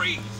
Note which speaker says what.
Speaker 1: Freeze!